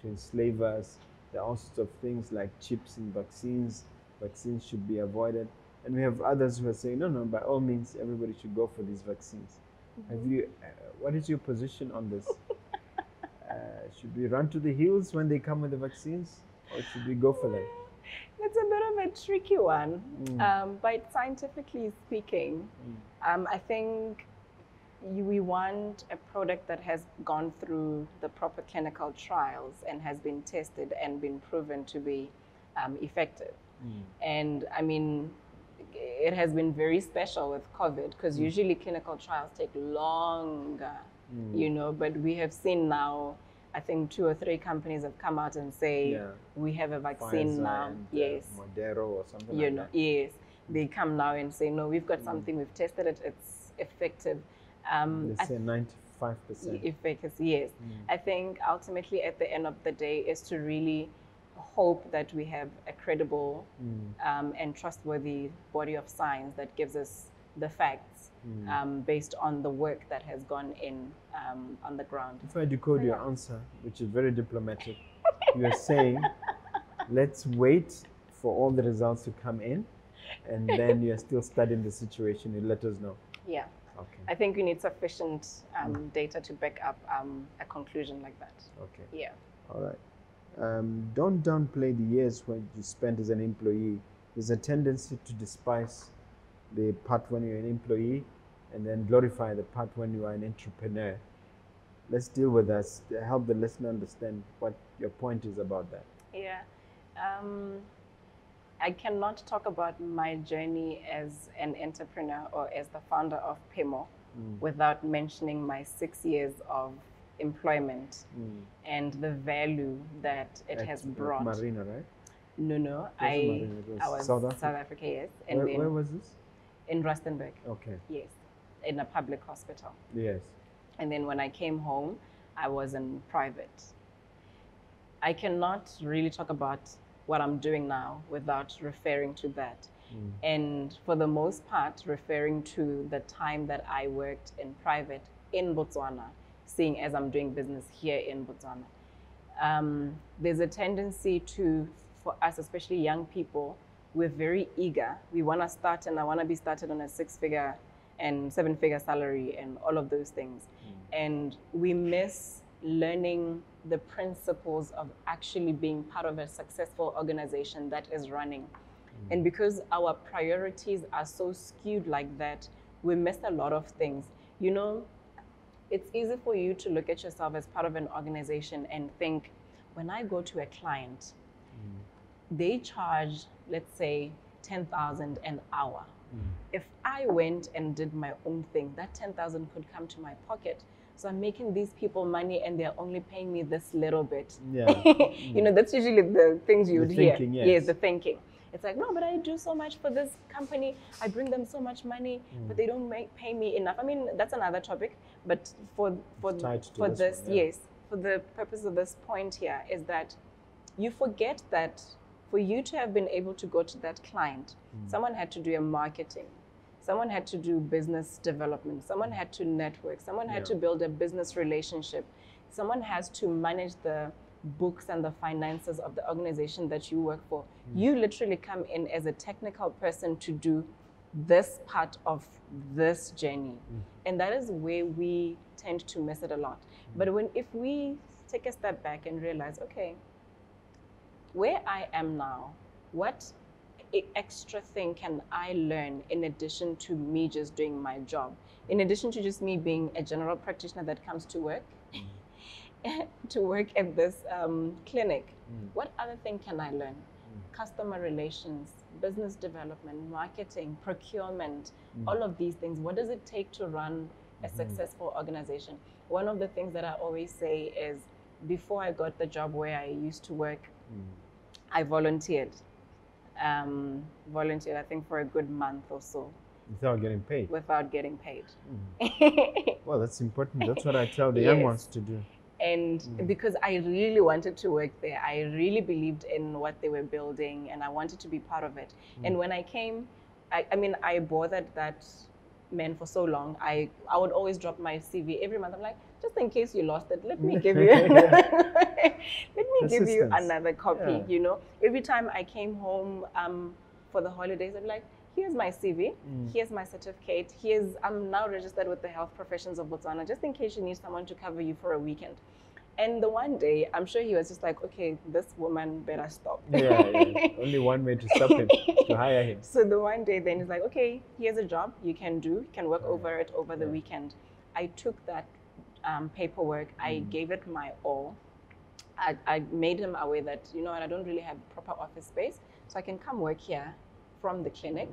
to enslave us. There are all sorts of things like chips in vaccines. Vaccines should be avoided. And we have others who are saying, no, no, by all means, everybody should go for these vaccines. Have you, uh, what is your position on this? (laughs) uh, should we run to the hills when they come with the vaccines? Or should we go for them? (sighs) It's a bit of a tricky one. Mm. Um, but scientifically speaking, um, I think we want a product that has gone through the proper clinical trials and has been tested and been proven to be um, effective. Mm. And I mean, it has been very special with COVID because Mm. usually clinical trials take longer, Mm. you know, but we have seen now, I think two or three companies have come out and say, Yeah. we have a vaccine Pfizer now. and, uh, yes. Modero or something you like know, that. yes. They come now and say, no, we've got Mm. something, we've tested it, it's effective. Um, say 95%. efficacy, yes. Mm. I think ultimately at the end of the day is to really hope that we have a credible Mm. um, and trustworthy body of science that gives us the facts Mm. um, based on the work that has gone in um, on the ground. If I decode your answer, which is very diplomatic, you are saying, (laughs) let's wait for all the results to come in, and then you are still studying the situation. You let us know. Yeah, Okay. I think we need sufficient um, data to back up um, a conclusion like that. Okay. Yeah. All right. Um, don't downplay the years when you spent as an employee. There's a tendency to despise the part when you're an employee and then glorify the part when you are an entrepreneur. Let's deal with us. Help the listener understand what your point is about that. Yeah. I cannot talk about my journey as an entrepreneur or as the founder of Pemo Mm. without mentioning my six years of employment Mm. and the value that it At- has brought. Marina, right? No, no. I, Marina, I was South South Africa? Africa, yes. And Where, then where was this? in Rustenburg, Okay. yes, in a public hospital. Yes. And then when I came home, I was in private. I cannot really talk about what I'm doing now without referring to that. Mm. And for the most part, referring to the time that I worked in private in Botswana, seeing as I'm doing business here in Botswana. Um, there's a tendency to, for us, especially young people, we're very eager. We want to start, and I want to be started on a six figure and seven figure salary and all of those things. And we miss learning the principles of actually being part of a successful organization that is running. Mm. And because our priorities are so skewed like that, we miss a lot of things. You know, it's easy for you to look at yourself as part of an organization and think, when I go to a client, mm. they charge, let's say, 10,000 an hour. Mm. If I went and did my own thing, that 10,000 could come to my pocket. So I'm making these people money and they're only paying me this little bit. Yeah. (laughs) you know, that's usually the things you The would hear. thinking, Yes, yes. the thinking. It's like, no, but I do so much for this company. I bring them so much money, Mm. but they don't make, pay me enough. I mean, that's another topic. But for for for this this, one, yeah. yes, for the purpose of this point here is that you forget that for you to have been able to go to that client, Mm. someone had to do your marketing. Someone had to do business development. Someone had to network. Someone had Yeah. to build a business relationship. Someone has to manage the books and the finances of the organization that you work for. Hmm. You literally come in as a technical person to do this part of this journey. Hmm. And that is where we tend to miss it a lot. Hmm. But when if we take a step back and realize, okay, where I am now, what extra thing can I learn in addition to me just doing my job? In addition to just me being a general practitioner that comes to work, mm. (laughs) to work at this um, clinic, Mm. what other thing can I learn? Mm. Customer relations, business development, marketing, procurement, mm. all of these things. What does it take to run a mm-hmm. successful organization? One of the things that I always say is before I got the job where I used to work, I volunteered. Um, volunteered, I think, for a good month or so Without getting paid. without getting paid. Hmm. Well, that's important. That's what I tell the young (laughs) ones to do. and hmm. because I really wanted to work there, I really believed in what they were building, and I wanted to be part of it. Hmm. And when I came, I, I mean, I bothered that man for so long. I I would always drop my CV every month. I'm like, just in case you lost it, let me give you (laughs) another, (laughs) let me give you another copy. Yeah. You know, every time I came home um, for the holidays, I'm like. Here's my CV. Here's my certificate. Here's I'm now registered with the Health Professions of Botswana, just in case you need someone to cover you for a weekend. And the one day, I'm sure he was just like, okay, this woman better stop. Yeah, yeah. (laughs) Only one way to stop him, to hire him. So the one day, then he's like, okay, here's a job you can do. You can work over it over the Yeah. weekend. I took that um, paperwork. I Mm. gave it my all. I, I made him aware that you know what, I don't really have proper office space, so I can come work here from the clinic.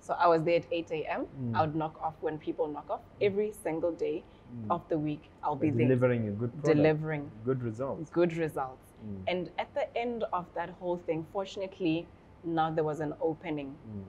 So I was there at 8 a.m. Mm. I would knock off when people knock off every single day of the week. I'll be there delivering a good product, delivering good results. good results. Mm. And at the end of that whole thing, fortunately, now there was an opening Mm.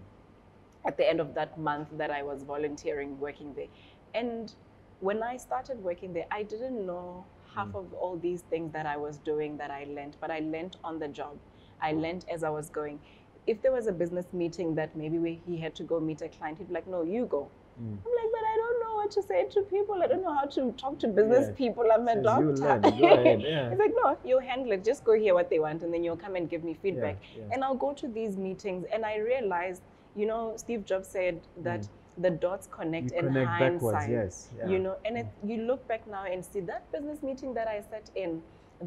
at the end of that month that I was volunteering working there. And when I started working there, I didn't know half of all these things that I was doing that I learned, but I learned on the job. I learned as I was going. If there was a business meeting that maybe we, he had to go meet a client, he'd be like, no, you go. Mm. I'm like, but I don't know what to say to people. I don't know how to talk to business Yeah. people. I'm a Says, doctor. "You learn, (laughs) yeah. He's like, no, you handle it. Just go hear what they want, and then you'll come and give me feedback. yeah. And I'll go to these meetings, and I realized, you know, Steve Jobs said that the dots connect Mm. You in connect hindsight. yes. Yeah. You know, and it, you look back now and see that business meeting that I sat in,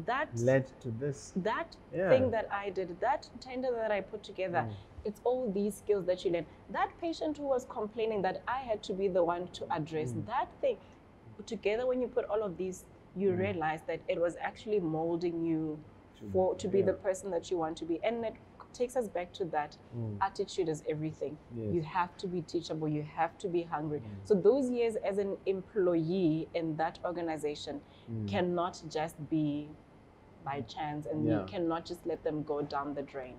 that led to this. that Yeah. thing that I did, that tender that I put together, it's all these skills that you learn. That patient who was complaining that I had to be the one to address Mm. that thing, together when you put all of these, you Mm. realize that it was actually molding you To- for to be the person that you want to be, and it takes us back to that Mm. attitude is everything. Yes. You have to be teachable. You have to be hungry. Mm. So those years as an employee in that organization Mm. cannot just be by chance, and Yeah. you cannot just let them go down the drain.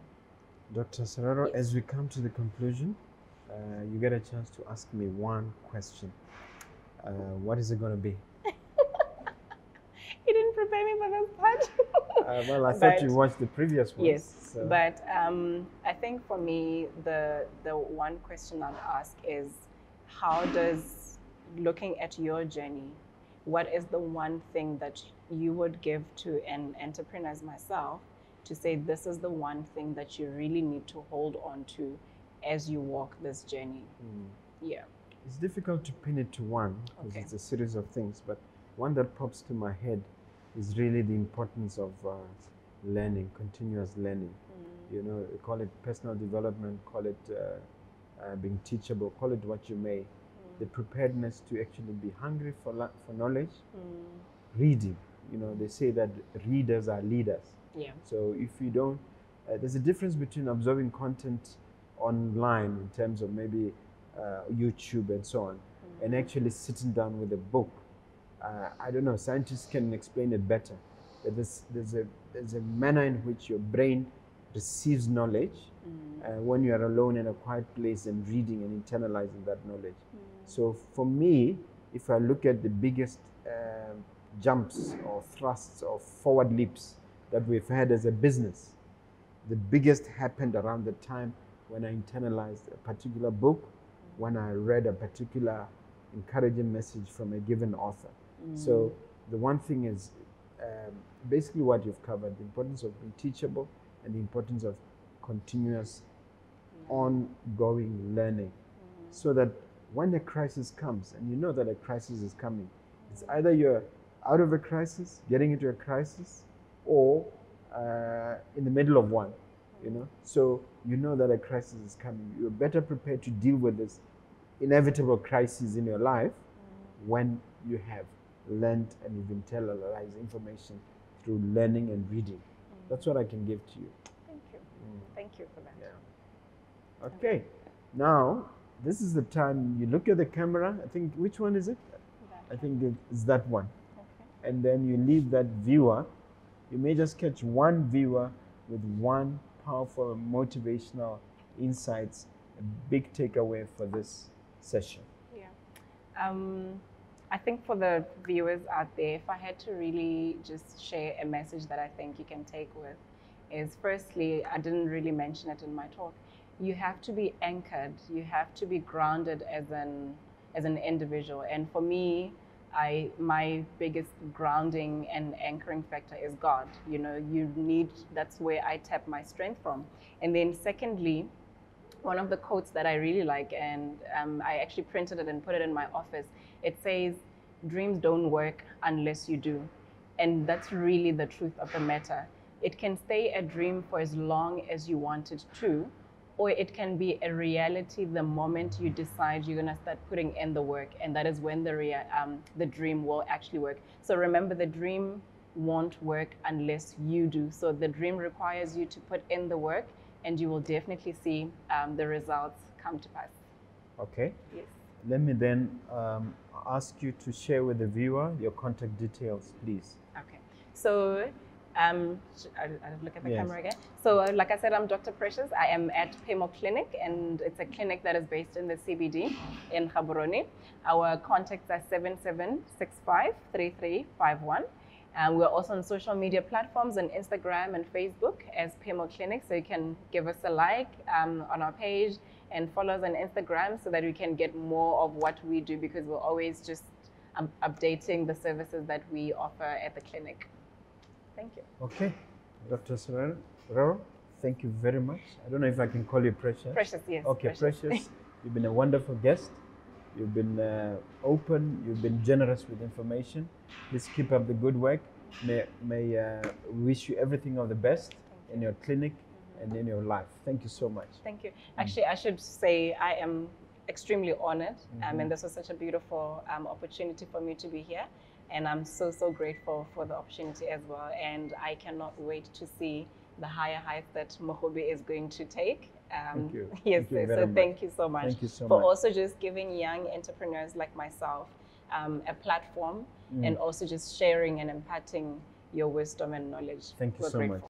Dr. Serero, Yes. as we come to the conclusion, uh, you get a chance to ask me one question. Uh, what is it going to be? (laughs) He didn't prepare me for this part. (laughs) Uh, well, I thought you watched the previous one. Yes, so- but um, I think for me, the the one question I'd ask is, how does looking at your journey, what is the one thing that you would give to an entrepreneur as myself to say this is the one thing that you really need to hold on to as you walk this journey? Mm. Yeah. It's difficult to pin it to one because Okay. it's a series of things, but one that pops to my head is really the importance of uh, learning, continuous learning. You know, call it personal development, call it uh, uh, being teachable, call it what you may. The preparedness to actually be hungry for, la- for knowledge, Mm. reading. You know, they say that readers are leaders. Yeah. So if you don't, uh, there's a difference between absorbing content online in terms of maybe uh, YouTube and so on, and actually sitting down with a book. Uh, I don't know. Scientists can explain it better. That there's there's a there's a manner in which your brain receives knowledge Mm. uh, when you are alone in a quiet place and reading and internalizing that knowledge. Mm. So for me, if I look at the biggest um jumps or thrusts or forward leaps that we've had as a business, the biggest happened around the time when I internalized a particular book, when I read a particular encouraging message from a given author. So mm. the one thing is um, basically what you've covered: the importance of being teachable and the importance of continuous, mm. ongoing learning, mm. so that when a crisis comes, and you know that a crisis is coming, it's either you're out of a crisis, getting into a crisis, or uh, in the middle of one. You know, so you know that a crisis is coming. You're better prepared to deal with this inevitable crisis in your life when you have learned and you've internalized information through learning and reading. That's what I can give to you. Thank you. Mm. Thank you for that. Yeah. Okay. Now, this is the time you look at the camera. I think, which one is it? I think it's that one. Okay. And then you leave that viewer. You may just catch one viewer with one powerful motivational insights, a big takeaway for this session. Yeah. Um, I think for the viewers out there, if I had to really just share a message that I think you can take with, is firstly, I didn't really mention it in my talk. You have to be anchored. You have to be grounded as an as an individual. And for me, I my biggest grounding and anchoring factor is God. You know, you need that's where I tap my strength from. And then secondly, one of the quotes that I really like, and um, I actually printed it and put it in my office. It says, Dreams don't work unless you do. And that's really the truth of the matter. It can stay a dream for as long as you want it to, or it can be a reality the moment you decide you're going to start putting in the work. And that is when the, rea- um, the dream will actually work. So remember, the dream won't work unless you do. So the dream requires you to put in the work and you will definitely see um, the results come to pass. Okay. Yes. Let me then um, ask you to share with the viewer your contact details, please. Okay. So, um, I'll, I'll look at the Yes. camera again. So, uh, like I said, I'm Dr. Precious. I am at Pemo Clinic, and it's a clinic that is based in the CBD in Gaborone. Our contacts are 77653351. And we're also on social media platforms on Instagram and Facebook as Pemo Clinic. So you can give us a like um, on our page and follow us on Instagram so that we can get more of what we do because we're always just um, updating the services that we offer at the clinic. Thank you. Okay. Dr. Serero, thank you very much. I don't know if I can call you Precious. Precious, yes. Okay, Precious, (laughs) you've been a wonderful guest. You've been uh, open. You've been generous with information. Please keep up the good work. May may uh, wish you everything of the best in your clinic and in your life. Thank you so much. Thank you. Actually, I should say I am extremely honored, um, Mhm. and this was such a beautiful um, opportunity for me to be here. And I'm so, so grateful for the opportunity as well. And I cannot wait to see the higher heights that Mogobe is going to take. Um, Thank you. (laughs) Yes, Thank you sir. so much. thank you so much Thank you so for much. also just giving young entrepreneurs like myself um, a platform Mm. and also just sharing and imparting your wisdom and knowledge. Thank you We're so grateful. much.